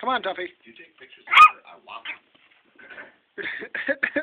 Come on, Duffy. You take pictures of her? I want them.